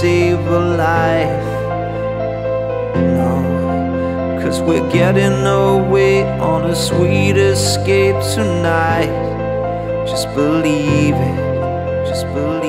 save a life. No, cause we're getting away on a sweet escape tonight. Just believe it, just believe it